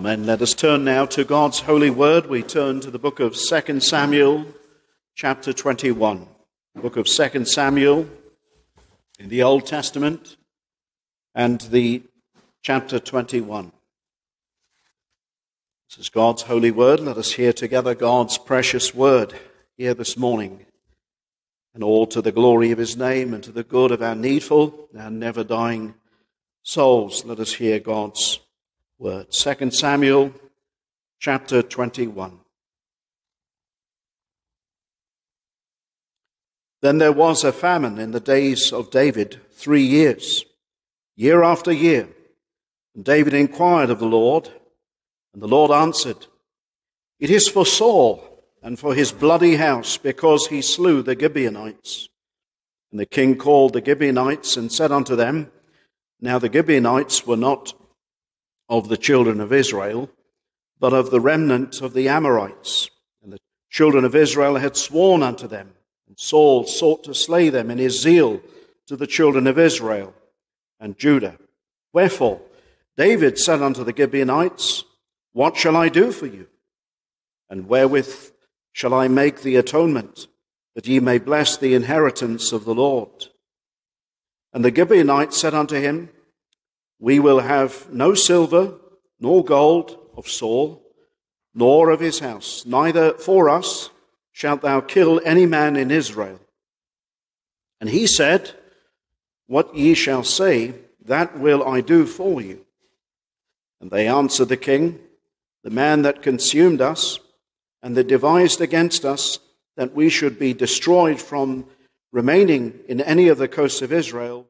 Amen. Let us turn now to God's holy word. We turn to the book of 2 Samuel, chapter 21. book of 2 Samuel in the Old Testament and the chapter 21. This is God's holy word. Let us hear together God's precious word here this morning. And all to the glory of his name and to the good of our needful and never dying souls. Let us hear God's word. 2 Samuel chapter 21. Then there was a famine in the days of David three years, year after year. And David inquired of the Lord, and the Lord answered, It is for Saul and for his bloody house, because he slew the Gibeonites. And the king called the Gibeonites and said unto them, Now the Gibeonites were not of the children of Israel, but of the remnant of the Amorites. And the children of Israel had sworn unto them, and Saul sought to slay them in his zeal to the children of Israel and Judah. Wherefore, David said unto the Gibeonites, What shall I do for you? And wherewith shall I make the atonement, that ye may bless the inheritance of the Lord? And the Gibeonites said unto him, we will have no silver nor gold of Saul, nor of his house, neither for us shalt thou kill any man in Israel. And he said, What ye shall say, that will I do for you. And they answered the king, The man that consumed us, and that devised against us that we should be destroyed from remaining in any of the coasts of Israel,